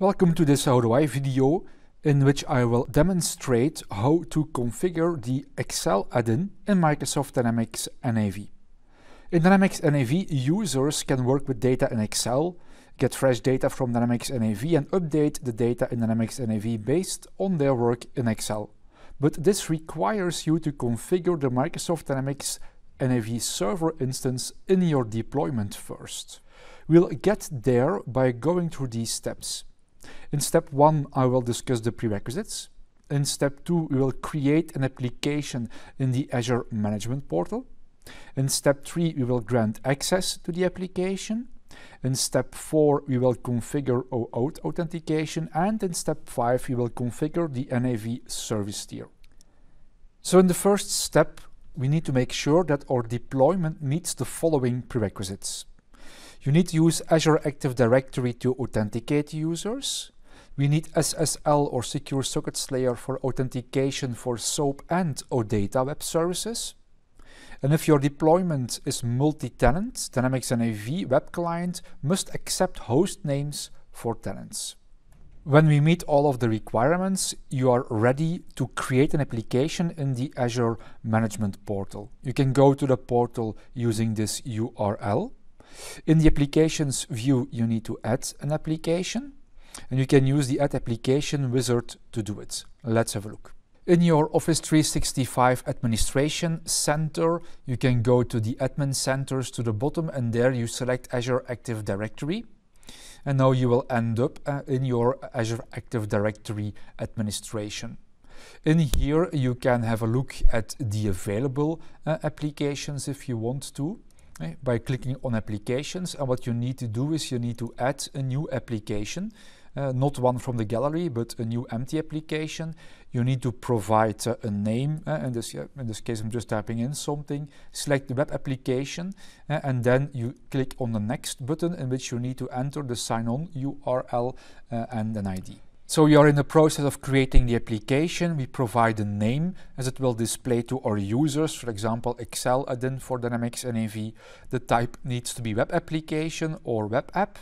Welcome to this How Do I video in which I will demonstrate how to configure the Excel add-in in Microsoft Dynamics NAV. In Dynamics NAV, users can work with data in Excel, get fresh data from Dynamics NAV and update the data in Dynamics NAV based on their work in Excel. But this requires you to configure the Microsoft Dynamics NAV server instance in your deployment first. We'll get there by going through these steps. In step one, I will discuss the prerequisites. In step two, we will create an application in the Azure Management Portal. In step three, we will grant access to the application. In step four, we will configure OAuth authentication. And in step five, we will configure the NAV service tier. So in the first step, we need to make sure that our deployment meets the following prerequisites. You need to use Azure Active Directory to authenticate users. We need SSL or Secure Sockets Layer for authentication for SOAP and OData web services. And if your deployment is multi-tenant, Dynamics NAV web client must accept host names for tenants. When we meet all of the requirements, you are ready to create an application in the Azure Management Portal. You can go to the portal using this URL. In the Applications view, you need to add an application and you can use the Add Application wizard to do it. Let's have a look. In your Office 365 Administration Center, you can go to the Admin Centers to the bottom and there you select Azure Active Directory. And now you will end up uh, in your Azure Active Directory administration. In here, you can have a look at the available uh, applications if you want to eh, by clicking on applications. And what you need to do is you need to add a new application uh, not one from the gallery, but a new empty application. You need to provide uh, a name. Uh, in, this, in this case, I'm just typing in something. Select the web application, and then you click on the next button in which you need to enter the sign-on URL uh, and an ID. So we are in the process of creating the application. We provide a name as it will display to our users, for example, Excel add-in for Dynamics NAV. The type needs to be web application or web app.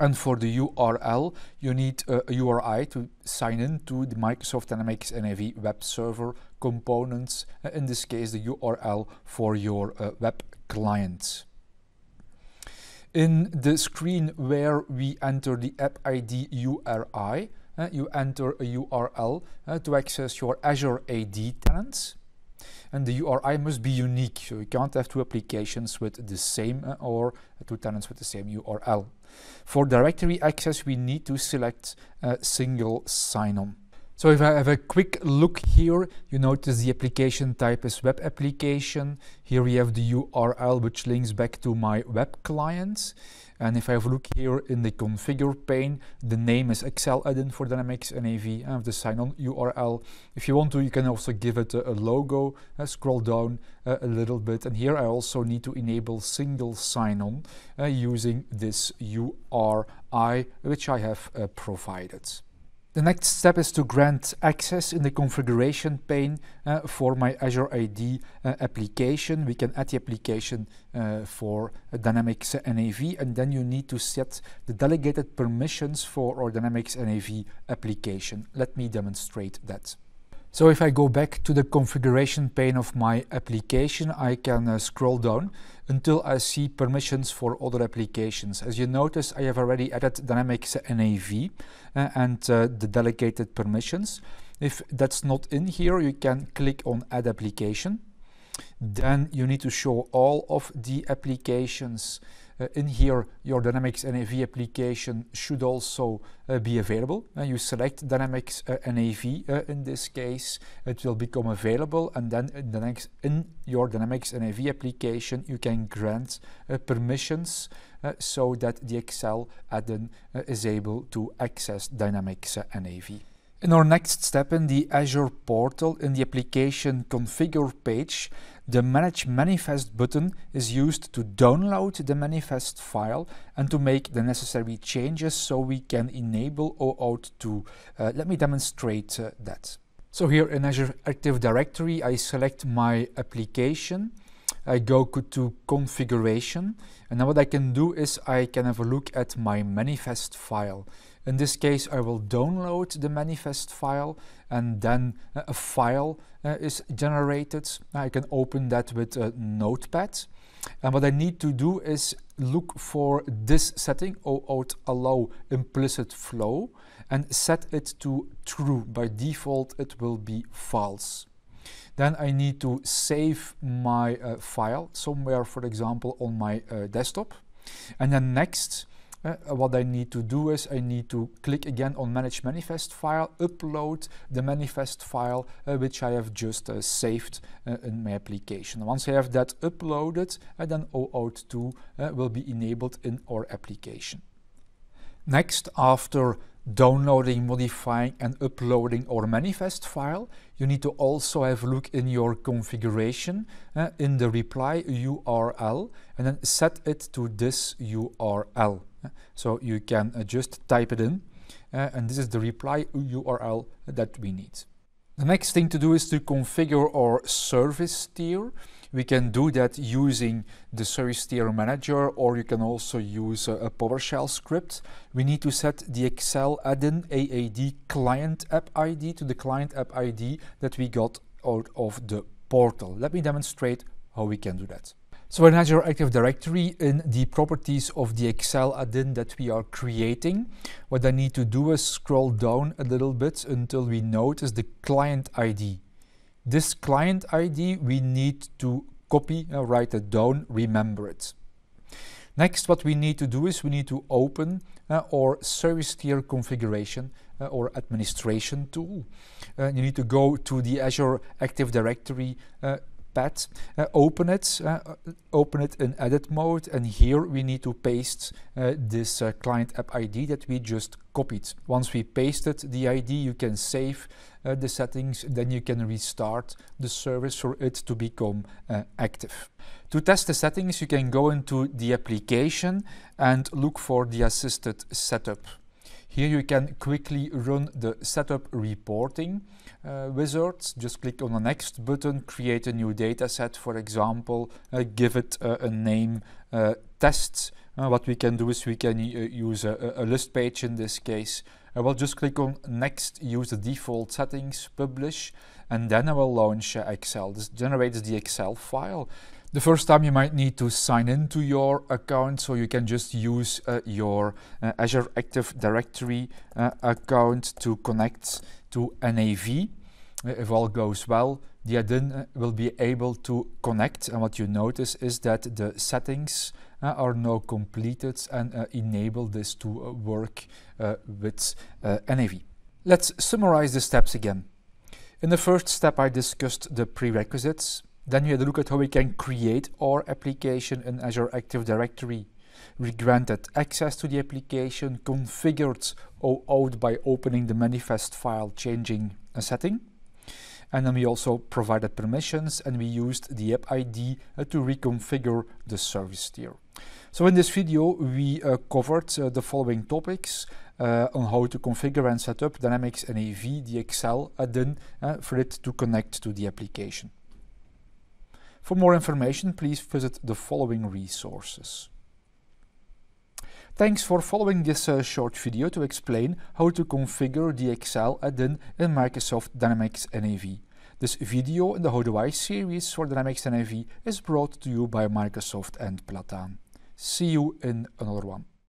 And for the URL, you need a, URI to sign in to the Microsoft Dynamics NAV web server components, in this case, the URL for your uh, web client. In the screen where we enter the app ID URI, uh, you enter a URL uh, to access your Azure AD tenants and the URI must be unique. So you can't have two applications with the same uh, or two tenants with the same URL. For directory access, we need to select a single sign-on. So if I have a quick look here, you notice the application type is web application. Here we have the URL which links back to my web client. And if I have a look here in the configure pane, the name is Excel add-in for Dynamics NAV. I have the sign-on URL. If you want to, you can also give it a, a logo. Uh, scroll down uh, a little bit. And here I also need to enable single sign-on uh, using this URI, which I have uh, provided. The next step is to grant access in the configuration pane uh, for my Azure AD uh, application. We can add the application uh, for Dynamics NAV and then you need to set the delegated permissions for our Dynamics NAV application. Let me demonstrate that. So if I go back to the configuration pane of my application, I can uh, scroll down until I see permissions for other applications. As you notice, I have already added Dynamics NAV uh, and uh, the delegated permissions. If that's not in here, you can click on Add Application. Then you need to show all of the applications uh, in here, your Dynamics NAV application should also uh, be available. Uh, you select Dynamics uh, NAV uh, in this case, it will become available and then in, the next, in your Dynamics NAV application you can grant uh, permissions so that the Excel add-in is able to access Dynamics NAV. In our next step in the Azure portal, in the application configure page, the Manage Manifest button is used to download the manifest file and to make the necessary changes so we can enable OAuth 2. Uh, let me demonstrate uh, that. So here in Azure Active Directory, I select my application I go to configuration and now what I can do is I can have a look at my manifest file. In this case I will download the manifest file and then uh, a file uh, is generated. I can open that with a notepad and what I need to do is look for this setting, OAuth allow implicit flow and set it to true. By default it will be false. Then I need to save my uh, file somewhere, for example, on my uh, desktop. And then next, uh, what I need to do is I need to click again on manage manifest file, upload the manifest file uh, which I have just uh, saved in my application. Once I have that uploaded, then OAuth 2 uh, will be enabled in our application. Next, after downloading, modifying and uploading our manifest file, you need to also have a look in your configuration in the reply URL and then set it to this URL. So you can uh, just type it in uh, and this is the reply URL that we need. The next thing to do is to configure our service tier. We can do that using the service tier manager or you can also use a, a PowerShell script. We need to set the Excel add-in AAD client app ID to the client app ID that we got out of the portal. Let me demonstrate how we can do that. So in Azure Active Directory, in the properties of the Excel add-in that we are creating, what I need to do is scroll down a little bit until we notice the client ID. This client ID we need to copy, uh, write it down, remember it. Next, what we need to do is we need to open uh, our service tier configuration uh, or administration tool. Uh, you need to go to the Azure Active Directory uh, pad, uh, open it, uh, open it in edit mode, and here we need to paste uh, this client app ID that we just copied. Once we pasted the ID, you can save the settings, then you can restart the service for it to become active. To test the settings, you can go into the application and look for the assisted setup. Here you can quickly run the setup reporting uh, wizard. Just click on the next button, create a new data set, for example, uh, give it uh, a name, uh, tests. Uh, what we can do is we can uh, use a, a, list page in this case. I will just click on next, use the default settings, publish, and then I will launch Excel. This generates the Excel file. The first time you might need to sign into your account, so you can just use uh, your uh, Azure Active Directory uh, account to connect to NAV. Uh, if all goes well, the add-in uh, will be able to connect and what you notice is that the settings uh, are now completed and enable this to work with NAV. Let's summarize the steps again. In the first step I discussed the prerequisites then we had a look at how we can create our application in Azure Active Directory. We granted access to the application, configured OAuth by opening the manifest file, changing a setting. And then we also provided permissions and we used the app ID uh, to reconfigure the service tier. So in this video, we uh, covered uh, the following topics uh, on how to configure and set up Dynamics NAV, the Excel add-in, uh, for it to connect to the application. For more information, please visit the following resources. Thanks for following this uh, short video to explain how to configure the Excel add-in in Microsoft Dynamics NAV. This video in the How Do I series for Dynamics NAV is brought to you by Microsoft and Plataan. See you in another one.